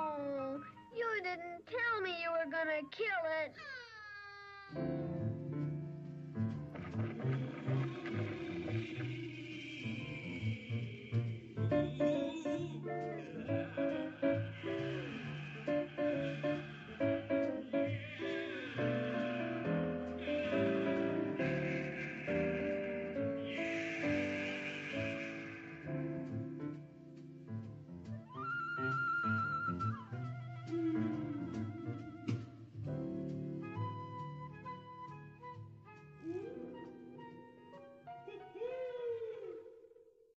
Oh, you didn't tell me you were gonna kill it.